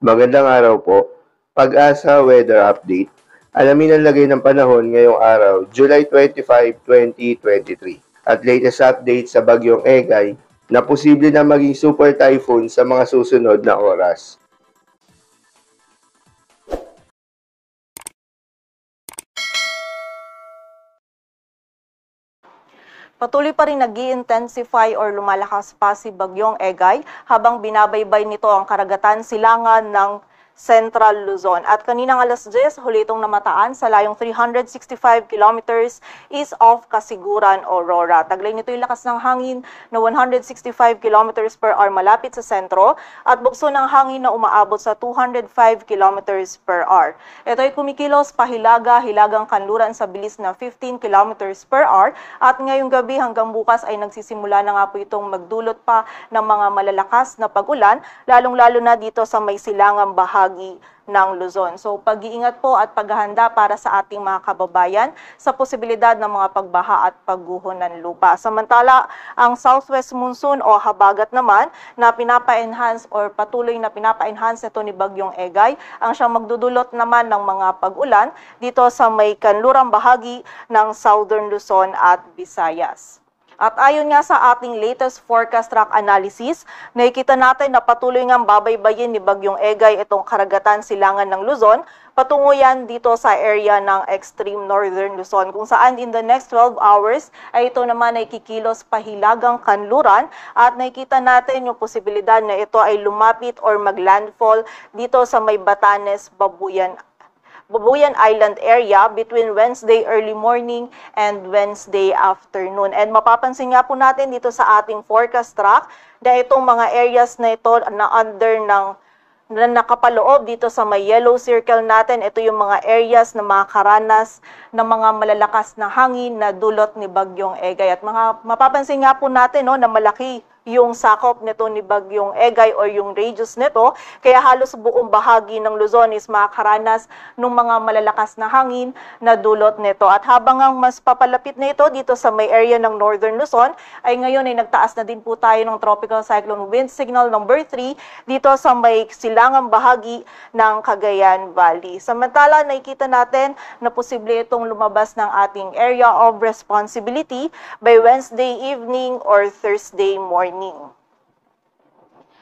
Magandang araw po. Pag-asa Weather Update. Alamin ang lagay ng panahon ngayong araw, July 25, 2023. At latest update sa bagyong Egay na posible na maging super typhoon sa mga susunod na oras. Patuloy pa rin nag intensify or lumalakas pa si Bagyong Egay habang binabaybay nito ang karagatan silangan ng Central Luzon. At kaninang alas 10, huli itong namataan sa layong 365 kilometers east of Kasiguran, Aurora. Taglay nito yung lakas ng hangin na 165 kilometers per hour malapit sa sentro at bukso ng hangin na umaabot sa 205 kilometers per hour. Ito ay kumikilos pahilaga, hilagang kanluran sa bilis na 15 kilometers per hour at ngayong gabi hanggang bukas ay nagsisimula na nga po itong magdulot pa ng mga malalakas na pagulan, lalong-lalo na dito sa may silangang bahagi bahagi ng Luzon. So pag-iingat po at paghahanda para sa ating mga kababayan sa posibilidad ng mga pagbaha at pagguho ng lupa. Samantala, ang southwest monsoon o habagat naman na pinapa-enhance or patuloy na pinapa-enhance ito ni Bagyong Egay, ang siyang magdudulot naman ng mga pag-ulan dito sa may kanlurang bahagi ng southern Luzon at Visayas. At ayon nga sa ating latest forecast track analysis, nakikita natin na patuloy nga babaybayin ni Bagyong Egay itong karagatan silangan ng Luzon, patungo yan dito sa area ng extreme northern Luzon kung saan in the next 12 hours ay ito naman ay kikilos pahilagang kanluran. At nakikita natin yung posibilidad na ito ay lumapit or maglandfall dito sa may Batanes, Babuyan Babuyan Island area between Wednesday early morning and Wednesday afternoon. And mapapansin nga po natin dito sa ating forecast track na itong mga areas na ito na under ng na nakapaloob dito sa may yellow circle natin, ito yung mga areas na makakaranas ng mga malalakas na hangin na dulot ni Bagyong Egay. At mga mapapansin nga po natin no, na malaki yung sakop nito ni Bagyong Egay or yung radius nito. Kaya halos buong bahagi ng Luzon is makakaranas ng mga malalakas na hangin na dulot nito. At habang ang mas papalapit na ito dito sa may area ng Northern Luzon, ay ngayon ay nagtaas na din po tayo ng Tropical Cyclone Wind Signal number 3 dito sa may silangang bahagi ng Cagayan Valley. Samantala, nakikita natin na posible itong lumabas ng ating area of responsibility by Wednesday evening or Thursday morning morning.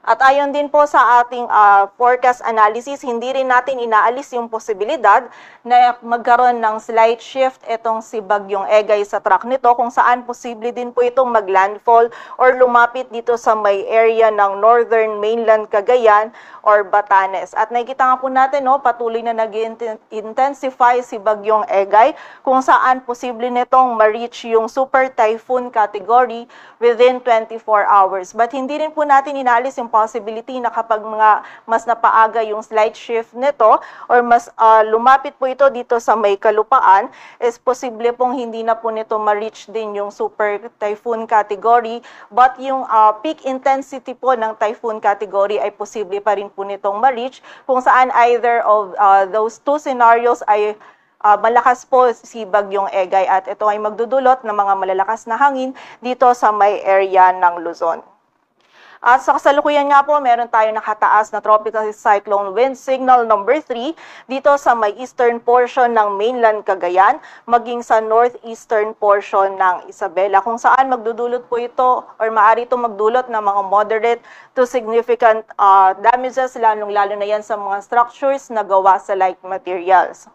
At ayon din po sa ating uh, forecast analysis, hindi rin natin inaalis yung posibilidad na magkaroon ng slight shift itong si Bagyong Egay sa track nito kung saan posible din po itong maglandfall or lumapit dito sa may area ng northern mainland Cagayan or Batanes. At nakikita nga po natin, no, patuloy na nag-intensify si Bagyong Egay kung saan posible nitong ma-reach yung super typhoon category within 24 hours. But hindi rin po natin inaalis yung possibility na kapag mga mas napaaga yung slight shift nito or mas uh, lumapit po ito dito sa may kalupaan, is posible pong hindi na po nito ma-reach din yung super typhoon category but yung uh, peak intensity po ng typhoon category ay posible pa rin po nitong ma-reach kung saan either of uh, those two scenarios ay uh, malakas po si Bagyong Egay at ito ay magdudulot ng mga malalakas na hangin dito sa may area ng Luzon. At sa kasalukuyan nga po, meron tayo nakataas na tropical cyclone wind signal number 3 dito sa may eastern portion ng mainland Cagayan, maging sa northeastern portion ng Isabela, kung saan magdudulot po ito or maaari ito magdulot ng mga moderate to significant uh, damages, lalong-lalo na yan sa mga structures na gawa sa light materials.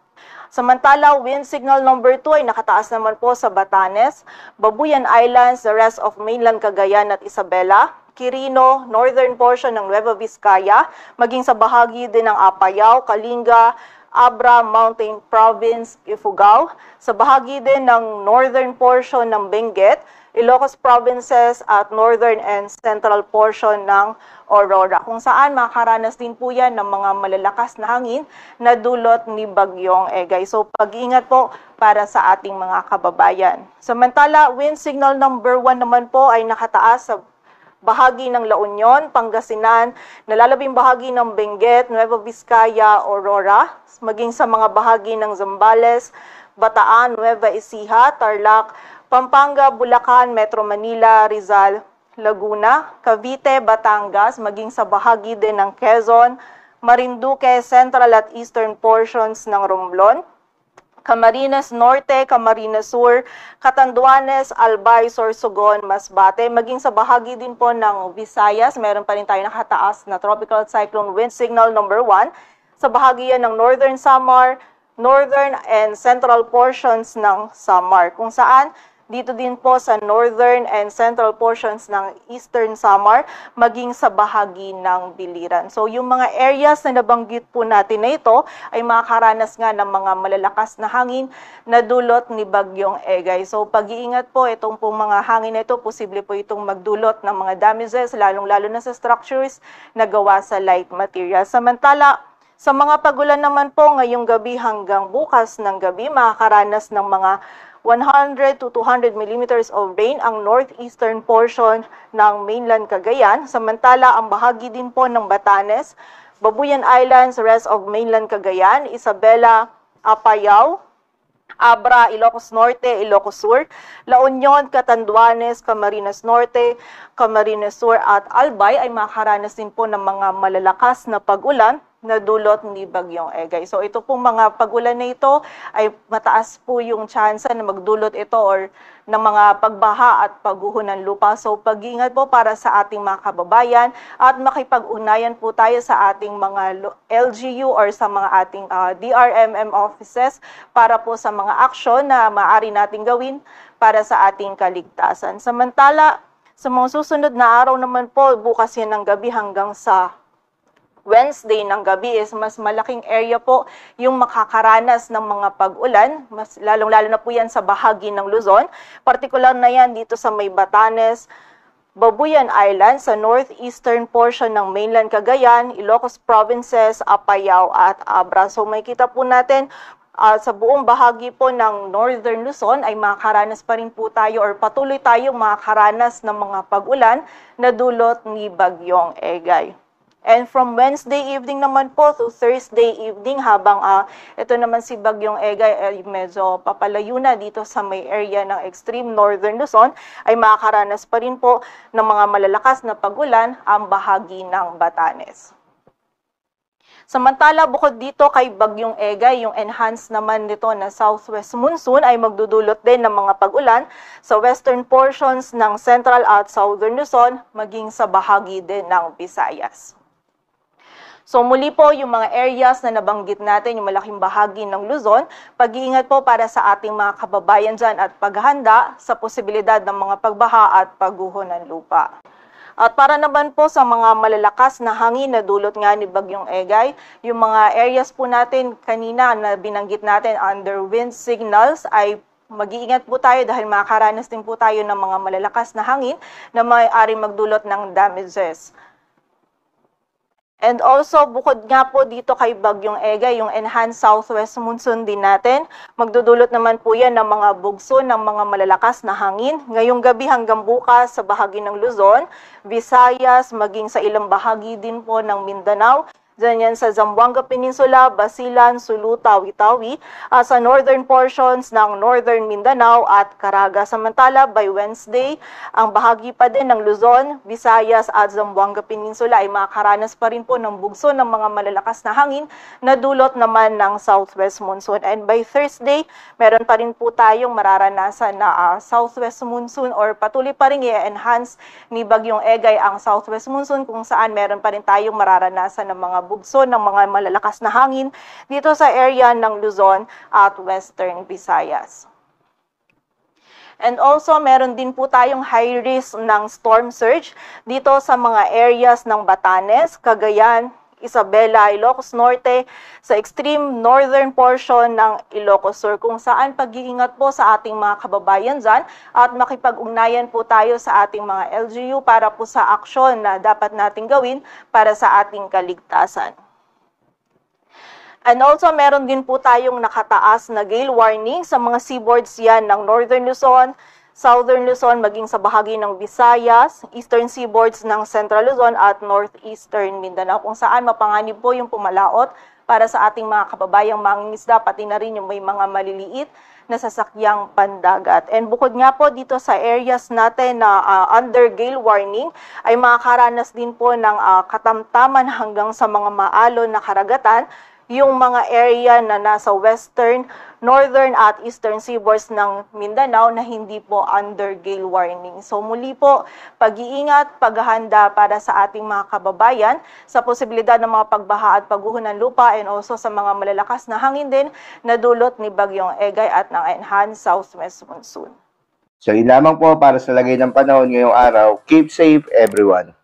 Samantala, wind signal number 2 ay nakataas naman po sa Batanes, Babuyan Islands, the rest of mainland Cagayan at Isabela, Quirino, northern portion ng Nueva Vizcaya, maging sa bahagi din ng Apayao, Kalinga, Abra Mountain Province, Ifugao, sa bahagi din ng northern portion ng Benguet, Ilocos Provinces at northern and central portion ng Aurora, kung saan makaranas din po yan ng mga malalakas na hangin na dulot ni Bagyong Egay. So pag-iingat po para sa ating mga kababayan. Samantala, wind signal number 1 naman po ay nakataas sa bahagi ng La Union, Pangasinan, nalalabing bahagi ng Benguet, Nueva Vizcaya, Aurora, maging sa mga bahagi ng Zambales, Bataan, Nueva Ecija, Tarlac, Pampanga, Bulacan, Metro Manila, Rizal, Laguna, Cavite, Batangas, maging sa bahagi din ng Quezon, Marinduque, central at eastern portions ng Romblon, Camarines Norte, Camarines Sur, Catanduanes, Albay, Sorsogon, Masbate, maging sa bahagi din po ng Visayas, meron pa rin tayo nakataas na tropical cyclone wind signal number 1. Sa bahagi yan ng Northern Samar, Northern and Central portions ng Samar, kung saan dito din po sa northern and central portions ng eastern Samar, maging sa bahagi ng Biliran. So yung mga areas na nabanggit po natin na ito ay makakaranas nga ng mga malalakas na hangin na dulot ni Bagyong Egay. So pag-iingat po itong po mga hangin na ito, posible po itong magdulot ng mga damages, lalong-lalo na sa structures na gawa sa light material. Samantala, sa mga pagulan naman po ngayong gabi hanggang bukas ng gabi, makakaranas ng mga 100 to 200 millimeters of rain ang northeastern portion ng mainland Cagayan. Samantala, ang bahagi din po ng Batanes, Babuyan Islands, rest of mainland Cagayan, Isabela, Apayao, Abra, Ilocos Norte, Ilocos Sur, La Union, Catanduanes, Camarines Norte, Camarines Sur at Albay ay makaranas din po ng mga malalakas na pag-ulan na dulot ni Bagyong Egay. So ito pong mga pagulan na ito ay mataas po yung tsansa na magdulot ito or ng mga pagbaha at pagguho ng lupa. So pag-iingat po para sa ating mga kababayan at makipag-unayan po tayo sa ating mga LGU or sa mga ating uh, ah, DRMM offices para po sa mga aksyon na maaari nating gawin para sa ating kaligtasan. Samantala, sa mga susunod na araw naman po, bukas yan ng gabi hanggang sa Wednesday ng gabi is mas malaking area po yung makakaranas ng mga pag-ulan, mas lalong-lalo na po yan sa bahagi ng Luzon. Partikular na yan dito sa May Batanes, Babuyan Island sa northeastern portion ng mainland Cagayan, Ilocos Provinces, Apayao at Abra. So may kita po natin uh, sa buong bahagi po ng Northern Luzon ay makakaranas pa rin po tayo or patuloy tayong makakaranas ng mga pag-ulan na dulot ni Bagyong Egay. And from Wednesday evening naman po to Thursday evening habang uh, ito naman si Bagyong Egay ay medyo papalayo na dito sa may area ng extreme northern Luzon ay makakaranas pa rin po ng mga malalakas na pagulan ang bahagi ng Batanes. Samantala, bukod dito kay Bagyong Egay, yung enhanced naman nito na southwest monsoon ay magdudulot din ng mga pag-ulan sa western portions ng central at southern Luzon, maging sa bahagi din ng Visayas. So muli po yung mga areas na nabanggit natin, yung malaking bahagi ng Luzon, pag-iingat po para sa ating mga kababayan dyan at paghahanda sa posibilidad ng mga pagbaha at pagguho ng lupa. At para naman po sa mga malalakas na hangin na dulot nga ni Bagyong Egay, yung mga areas po natin kanina na binanggit natin under wind signals ay mag-iingat po tayo dahil makakaranas din po tayo ng mga malalakas na hangin na may-ari magdulot ng damages. And also, bukod nga po dito kay Bagyong Ega, yung enhanced southwest monsoon din natin, magdudulot naman po yan ng mga bugso ng mga malalakas na hangin. Ngayong gabi hanggang bukas sa bahagi ng Luzon, Visayas, maging sa ilang bahagi din po ng Mindanao, Diyan yan sa Zamboanga Peninsula, Basilan, Sulu, Tawi-Tawi, uh, sa northern portions ng Northern Mindanao at Caraga. Samantala, by Wednesday, ang bahagi pa din ng Luzon, Visayas at Zamboanga Peninsula ay makakaranas pa rin po ng bugso ng mga malalakas na hangin na dulot naman ng southwest monsoon. And by Thursday, meron pa rin po tayong mararanasan na uh, southwest monsoon or patuloy pa rin i-enhance ni Bagyong Egay ang southwest monsoon kung saan meron pa rin tayong mararanasan ng mga bugso ng mga malalakas na hangin dito sa area ng Luzon at Western Visayas. And also, meron din po tayong high risk ng storm surge dito sa mga areas ng Batanes, Cagayan, Isabela, Ilocos Norte, sa extreme northern portion ng Ilocos Sur, kung saan pag-iingat po sa ating mga kababayan dyan at makipag-ugnayan po tayo sa ating mga LGU para po sa aksyon na dapat nating gawin para sa ating kaligtasan. And also, meron din po tayong nakataas na gale warning sa mga seaboards yan ng Northern Luzon, Southern Luzon maging sa bahagi ng Visayas, Eastern Seaboards ng Central Luzon at Northeastern Mindanao kung saan mapanganib po yung pumalaot para sa ating mga kababayang mangingisda pati na rin yung may mga maliliit na sasakyang pandagat. And bukod nga po dito sa areas natin na ah, under gale warning ay makakaranas din po ng ah, katamtaman hanggang sa mga maalon na karagatan yung mga area na nasa western, northern at eastern seaboards ng Mindanao na hindi po under gale warning. So muli po, pag-iingat, paghahanda para sa ating mga kababayan sa posibilidad ng mga pagbaha at pagguho ng lupa and also sa mga malalakas na hangin din na dulot ni Bagyong Egay at ng enhanced southwest monsoon. So yun lamang po para sa lagay ng panahon ngayong araw. Keep safe everyone.